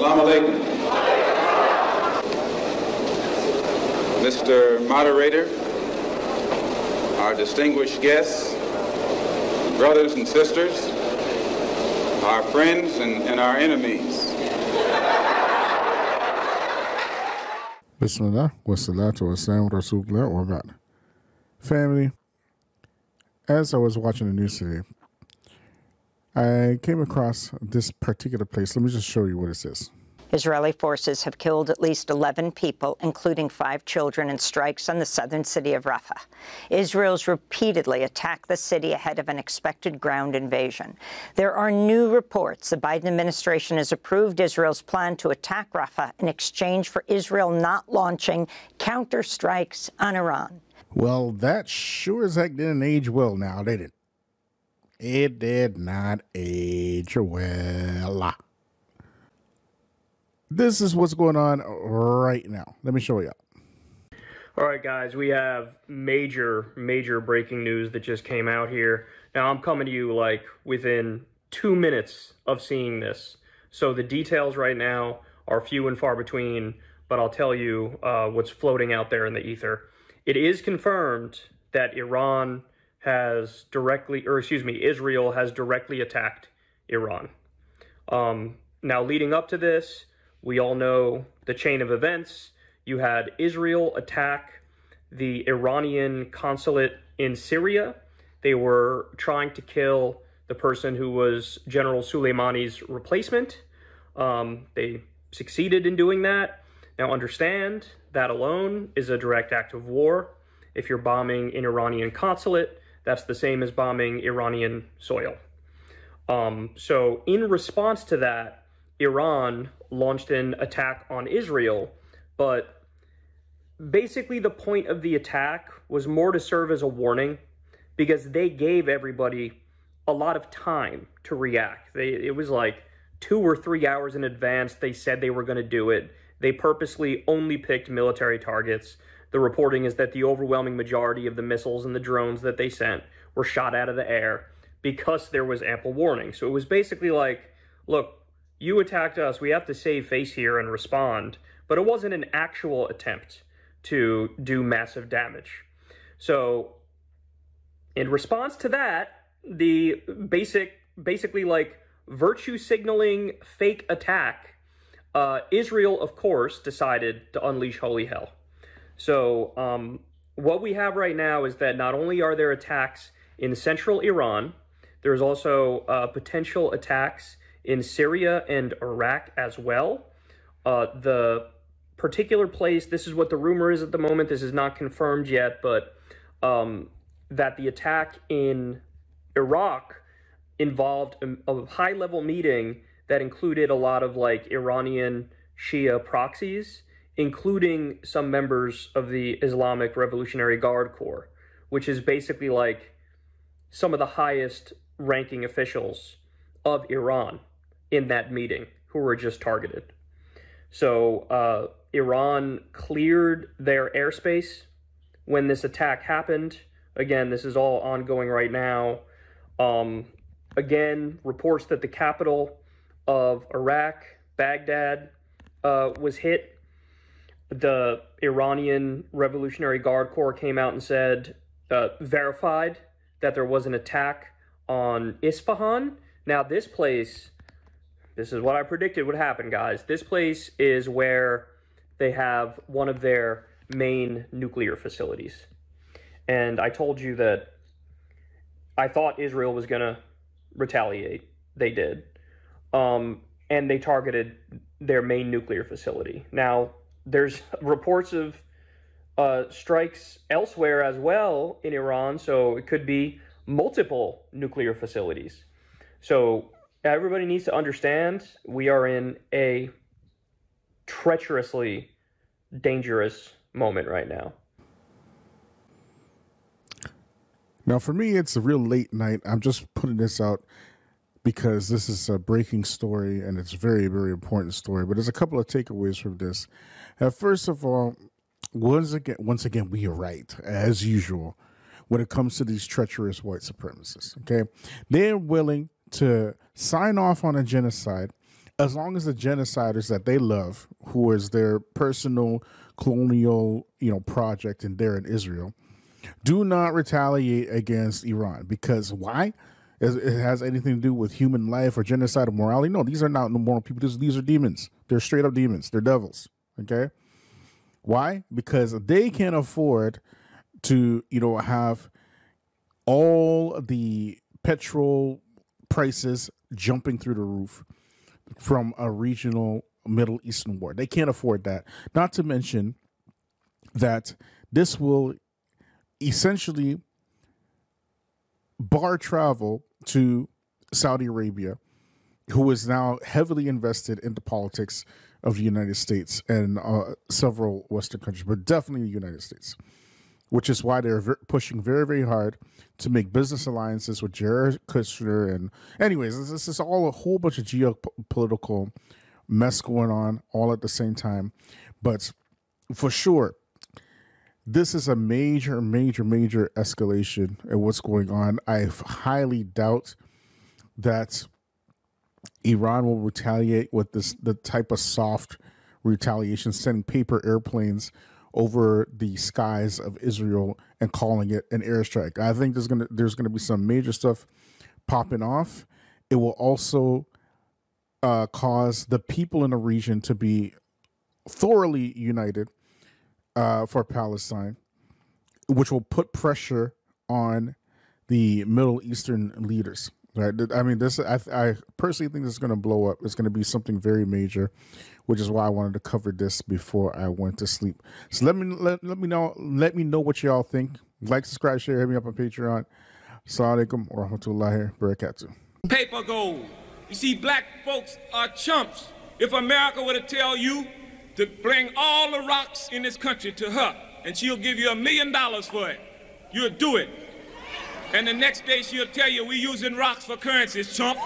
Assalamu alaikum. Mr. Moderator, our distinguished guests, brothers and sisters, our friends and, and our enemies. Bismillah, wassalatu wassalam rasulullah wa. Family, as I was watching the news today, I came across this particular place. Let me just show you what it says. Israeli forces have killed at least 11 people, including five children, in strikes on the southern city of Rafah. Israel's repeatedly attacked the city ahead of an expected ground invasion. There are new reports the Biden administration has approved Israel's plan to attack Rafah in exchange for Israel not launching counterstrikes on Iran. Well, that sure as heck didn't age well now, did it? It did not age well. This is what's going on right now. Let me show you. All right, guys, we have major, major breaking news that just came out here. Now, I'm coming to you like within two minutes of seeing this. So the details right now are few and far between, but I'll tell you uh, what's floating out there in the ether. It is confirmed that Iran has directly, or excuse me, Israel has directly attacked Iran. Um, now, leading up to this, we all know the chain of events. You had Israel attack the Iranian consulate in Syria. They were trying to kill the person who was General Soleimani's replacement. Um, they succeeded in doing that. Now, understand that alone is a direct act of war. If you're bombing an Iranian consulate, that's the same as bombing Iranian soil. Um, so, in response to that, Iran launched an attack on Israel, but basically the point of the attack was more to serve as a warning because they gave everybody a lot of time to react. They, it was like two or three hours in advance they said they were going to do it. They purposely only picked military targets. The reporting is that the overwhelming majority of the missiles and the drones that they sent were shot out of the air because there was ample warning. So it was basically like, look, you attacked us. We have to save face here and respond. But it wasn't an actual attempt to do massive damage. So, in response to that, the basic, basically like virtue signaling fake attack, uh, Israel, of course, decided to unleash holy hell. So, um, what we have right now is that not only are there attacks in central Iran, there's also uh, potential attacks in Syria and Iraq as well. Uh, the particular place, this is what the rumor is at the moment, this is not confirmed yet, but um, that the attack in Iraq involved a, a high level meeting that included a lot of like Iranian Shia proxies, including some members of the Islamic Revolutionary Guard Corps, which is basically like some of the highest ranking officials of Iran in that meeting who were just targeted. So uh, Iran cleared their airspace when this attack happened. Again, this is all ongoing right now. Um, again, reports that the capital of Iraq, Baghdad, uh, was hit. The Iranian Revolutionary Guard Corps came out and said, uh, verified that there was an attack on Isfahan. Now, this place this is what I predicted would happen, guys. This place is where they have one of their main nuclear facilities. And I told you that I thought Israel was going to retaliate. They did. Um, and they targeted their main nuclear facility. Now, there's reports of uh, strikes elsewhere as well in Iran, so it could be multiple nuclear facilities. So everybody needs to understand we are in a treacherously dangerous moment right now. Now, for me, it's a real late night. I'm just putting this out because this is a breaking story and it's a very, very important story. But there's a couple of takeaways from this. Uh, first of all, once again, once again, we are right as usual when it comes to these treacherous white supremacists. Okay, they're willing to sign off on a genocide as long as the genociders that they love, who is their personal colonial, you know, project and there in Israel, do not retaliate against Iran because why? It has anything to do with human life or genocide or morality? No, these are not moral people. These, these are demons. They're straight up demons. They're devils. Okay. Why? Because they can't afford to, you know, have all the petrol prices jumping through the roof from a regional Middle Eastern war. They can't afford that. Not to mention that this will essentially bar travel to Saudi Arabia, who is now heavily invested in the politics of the United States and uh, several Western countries, but definitely the United States, which is why they're ver- pushing very, very hard to make business alliances with Jared Kushner. And, anyways, this is all a whole bunch of geopolitical mess going on all at the same time. But for sure, this is a major, major, major escalation in what's going on. I highly doubt that Iran will retaliate with this the type of soft retaliation, sending paper airplanes over the skies of Israel and calling it an airstrike. I think there's gonna there's gonna be some major stuff popping off. It will also uh, cause the people in the region to be thoroughly united uh, for Palestine, which will put pressure on the Middle Eastern leaders. Right. I mean, this. I, I personally think this is going to blow up. It's going to be something very major, which is why I wanted to cover this before I went to sleep. So let me let, let me know let me know what y'all think. Like, subscribe, share, hit me up on Patreon. Assalamu alaikum wa rahmatullahi barakatuh. Paper gold. You see, black folks are chumps. If America were to tell you to bring all the rocks in this country to her, and she'll give you a million dollars for it, you'll do it. And the next day she'll tell you we're using rocks for currencies, chump.